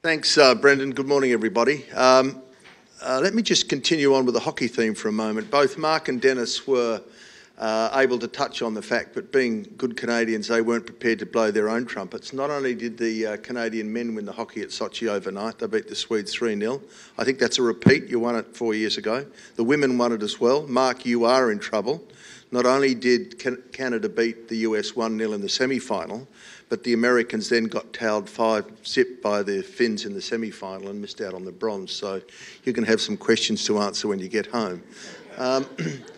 Thanks, uh, Brendan. Good morning, everybody. Um, uh, let me just continue on with the hockey theme for a moment. Both Mark and Dennis were uh, able to touch on the fact that being good Canadians, they weren't prepared to blow their own trumpets. Not only did the uh, Canadian men win the hockey at Sochi overnight, they beat the Swedes 3 0. I think that's a repeat. You won it four years ago. The women won it as well. Mark, you are in trouble. Not only did Canada beat the US 1 0 in the semi final, but the Americans then got towed five zip by the Finns in the semi final and missed out on the bronze. So you can have some questions to answer when you get home. Um,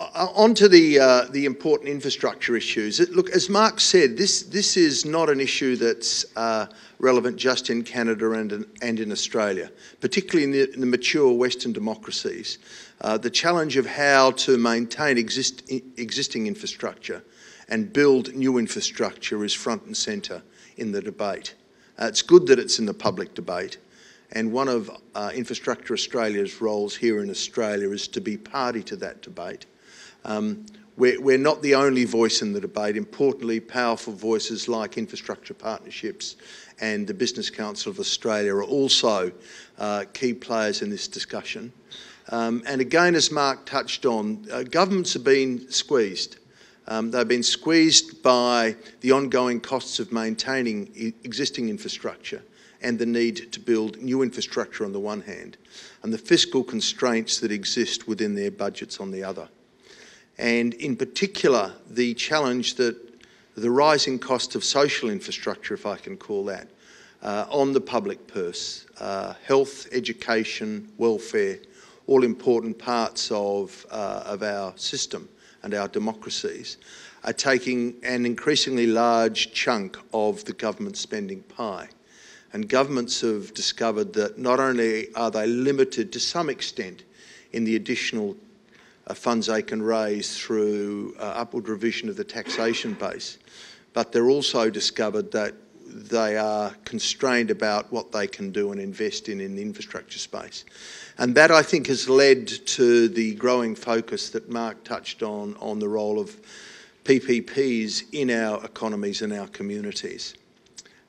on to the, uh, the important infrastructure issues. Look, as Mark said, this, this is not an issue that's uh, relevant just in Canada and in, and in Australia, particularly in the, in the mature Western democracies. Uh, the challenge of how to maintain exist, existing infrastructure and build new infrastructure is front and centre in the debate. Uh, it's good that it's in the public debate, and one of uh, Infrastructure Australia's roles here in Australia is to be party to that debate. Um, we're, we're, not the only voice in the debate. Importantly, powerful voices like Infrastructure Partnerships and the Business Council of Australia are also uh, key players in this discussion. Um, and again, as Mark touched on, uh, governments have been squeezed. Um, they've been squeezed by the ongoing costs of maintaining existing infrastructure and the need to build new infrastructure on the one hand, and the fiscal constraints that exist within their budgets on the other. And in particular, the challenge that the rising cost of social infrastructure, if I can call that, uh, on the public purse, uh, health, education, welfare, all important parts of, uh, of our system and our democracies are taking an increasingly large chunk of the government spending pie. And governments have discovered that not only are they limited to some extent in the additional funds they can raise through uh, upward revision of the taxation base, but they're also discovered that they are constrained about what they can do and invest in in the infrastructure space. And that, I think, has led to the growing focus that Mark touched on on the role of PPPs in our economies and our communities.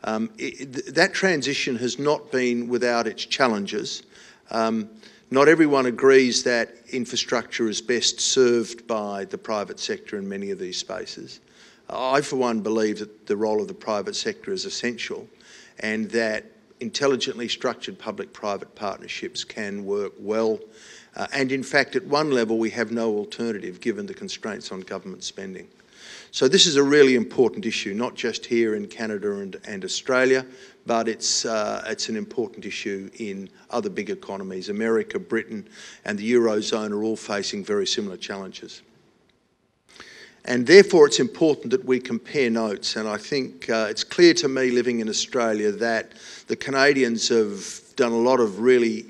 Um, it, that transition has not been without its challenges. Um, not everyone agrees that infrastructure is best served by the private sector in many of these spaces. I, for one, believe that the role of the private sector is essential and that intelligently structured public-private partnerships can work well. Uh, and in fact, at one level, we have no alternative given the constraints on government spending. So this is a really important issue, not just here in Canada and, and Australia, but it's, uh, it's an important issue in other big economies. America, Britain and the Eurozone are all facing very similar challenges. And therefore, it's important that we compare notes. And I think uh, it's clear to me, living in Australia, that the Canadians have done a lot of really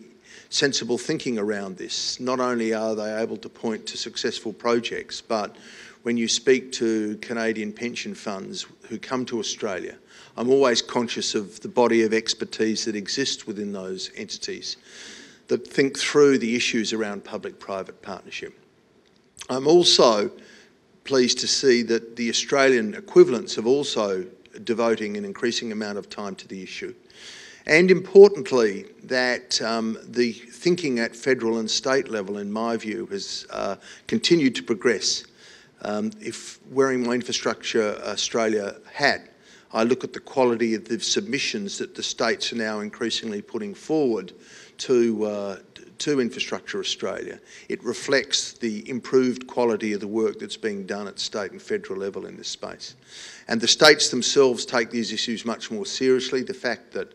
sensible thinking around this. Not only are they able to point to successful projects, but when you speak to Canadian pension funds who come to Australia, I'm always conscious of the body of expertise that exists within those entities that think through the issues around public private partnership. I'm also pleased to see that the Australian equivalents have also devoting an increasing amount of time to the issue. And importantly, that um, the thinking at federal and state level, in my view, has uh, continued to progress. Um, if wearing my Infrastructure Australia hat, I look at the quality of the submissions that the states are now increasingly putting forward to, uh, to Infrastructure Australia. It reflects the improved quality of the work that's being done at state and federal level in this space. And the states themselves take these issues much more seriously. The fact that,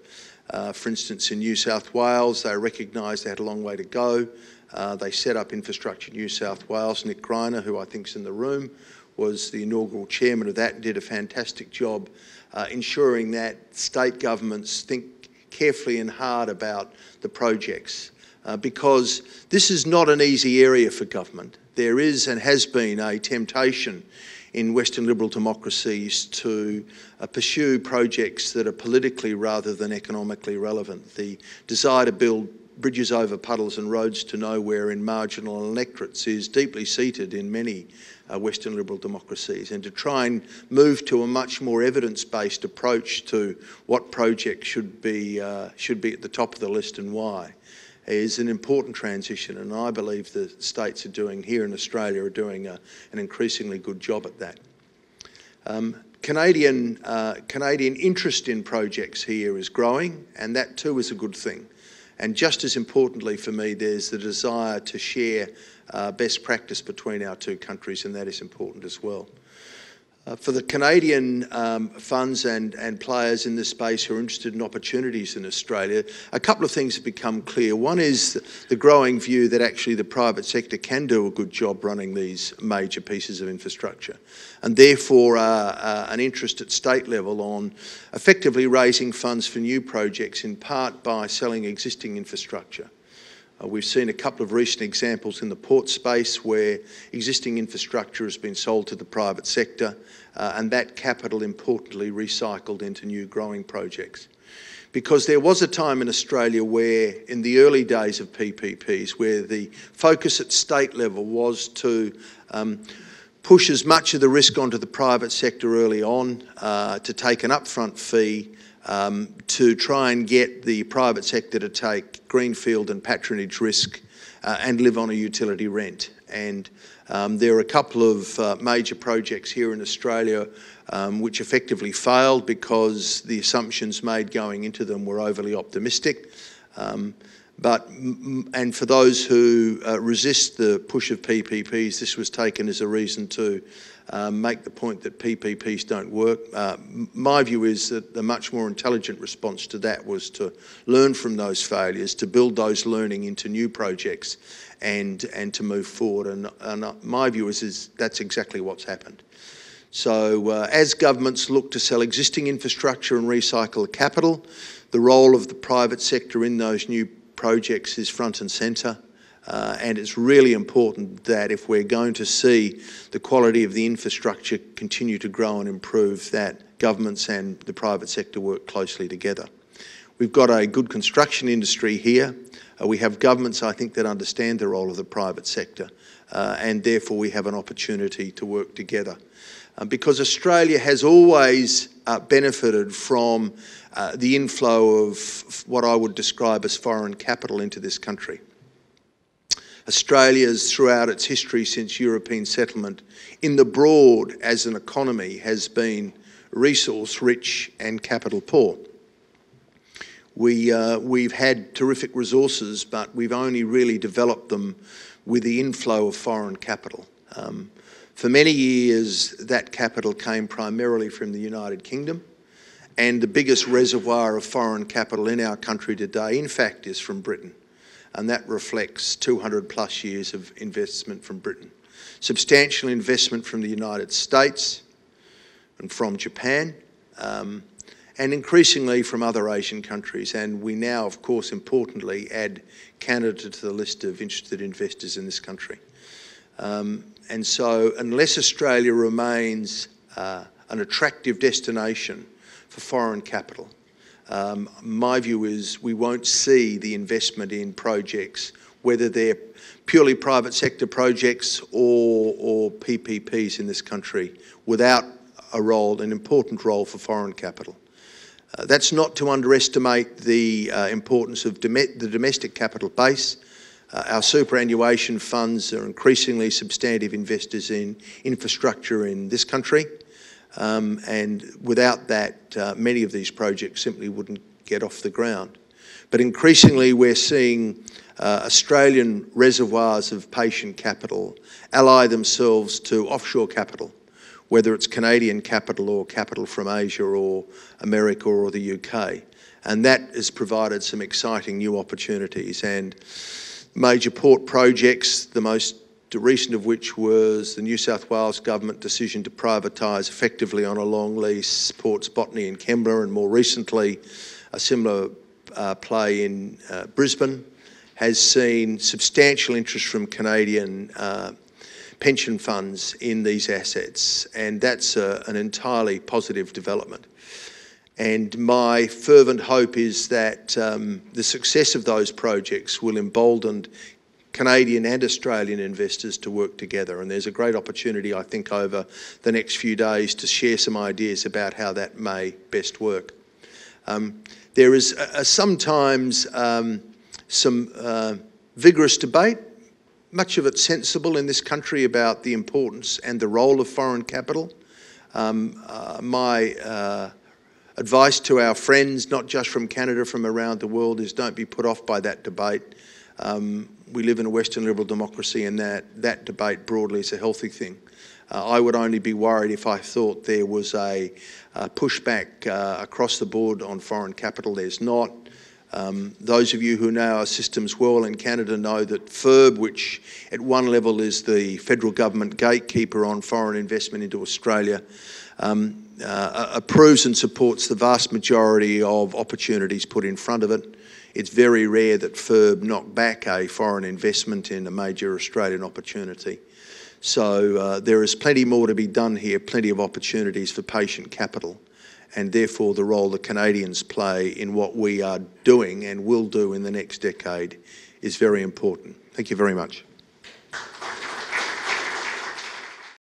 uh, for instance, in New South Wales, they recognised they had a long way to go. Uh, they set up Infrastructure New South Wales. Nick Greiner, who I think is in the room, was the inaugural chairman of that and did a fantastic job uh, ensuring that state governments think carefully and hard about the projects uh, because this is not an easy area for government. There is and has been a temptation in Western liberal democracies to uh, pursue projects that are politically rather than economically relevant. The desire to build bridges over puddles and roads to nowhere in marginal electorates is deeply seated in many uh, Western liberal democracies, and to try and move to a much more evidence-based approach to what projects should be uh, should be at the top of the list and why is an important transition, and I believe the states are doing here in Australia are doing a, an increasingly good job at that. Um, Canadian, uh, Canadian interest in projects here is growing, and that too is a good thing. And just as importantly for me, there's the desire to share uh, best practice between our two countries, and that is important as well. Uh, for the Canadian um, funds and, and players in this space who are interested in opportunities in Australia, a couple of things have become clear. One is the growing view that actually the private sector can do a good job running these major pieces of infrastructure, and therefore uh, uh, an interest at state level on effectively raising funds for new projects, in part by selling existing infrastructure. Uh, we've seen a couple of recent examples in the port space where existing infrastructure has been sold to the private sector uh, and that capital importantly recycled into new growing projects. Because there was a time in Australia where, in the early days of PPPs, where the focus at state level was to um, push as much of the risk onto the private sector early on, uh, to take an upfront fee, um, to try and get the private sector to take greenfield and patronage risk uh, and live on a utility rent. And um, there are a couple of uh, major projects here in Australia um, which effectively failed because the assumptions made going into them were overly optimistic. Um, but, and for those who uh, resist the push of PPPs, this was taken as a reason to um, make the point that PPPs don't work. Uh, my view is that the much more intelligent response to that was to learn from those failures, to build those learning into new projects and, and to move forward. And, and uh, my view is, is that's exactly what's happened. So uh, as governments look to sell existing infrastructure and recycle capital, the role of the private sector in those new projects is front and centre. Uh, and it's really important that if we're going to see the quality of the infrastructure continue to grow and improve, that governments and the private sector work closely together. We've got a good construction industry here. Uh, we have governments, I think, that understand the role of the private sector, uh, and therefore we have an opportunity to work together. Um, because Australia has always uh, benefited from uh, the inflow of what I would describe as foreign capital into this country. Australia's, throughout its history since European settlement, in the broad as an economy, has been resource rich and capital poor. We, uh, we've had terrific resources, but we've only really developed them with the inflow of foreign capital. Um, for many years, that capital came primarily from the United Kingdom, and the biggest reservoir of foreign capital in our country today, in fact, is from Britain and that reflects 200 plus years of investment from Britain. Substantial investment from the United States and from Japan, um, and increasingly from other Asian countries. And we now, of course, importantly, add Canada to the list of interested investors in this country. Um, and so, unless Australia remains uh, an attractive destination for foreign capital, um, my view is we won't see the investment in projects, whether they're purely private sector projects or, or PPPs in this country, without a role, an important role for foreign capital. Uh, that's not to underestimate the uh, importance of dom the domestic capital base. Uh, our superannuation funds are increasingly substantive investors in infrastructure in this country. Um, and without that, uh, many of these projects simply wouldn't get off the ground. But increasingly, we're seeing uh, Australian reservoirs of patient capital ally themselves to offshore capital, whether it's Canadian capital or capital from Asia or America or the UK. And that has provided some exciting new opportunities and major port projects, the most recent of which was the New South Wales government decision to privatise effectively on a long lease Ports Botany and Kembla, and more recently a similar uh, play in uh, Brisbane, has seen substantial interest from Canadian uh, pension funds in these assets, and that's a, an entirely positive development. And my fervent hope is that um, the success of those projects will embolden Canadian and Australian investors to work together. And there's a great opportunity, I think, over the next few days to share some ideas about how that may best work. Um, there is uh, sometimes um, some uh, vigorous debate, much of it sensible in this country, about the importance and the role of foreign capital. Um, uh, my uh, advice to our friends, not just from Canada, from around the world, is don't be put off by that debate. Um, we live in a Western liberal democracy, and that, that debate broadly is a healthy thing. Uh, I would only be worried if I thought there was a, a pushback uh, across the board on foreign capital. There's not. Um, those of you who know our systems well in Canada know that FIRB, which at one level is the federal government gatekeeper on foreign investment into Australia, um, uh, approves and supports the vast majority of opportunities put in front of it. It's very rare that FIRB knock back a foreign investment in a major Australian opportunity. So uh, there is plenty more to be done here, plenty of opportunities for patient capital, and therefore the role the Canadians play in what we are doing and will do in the next decade is very important. Thank you very much.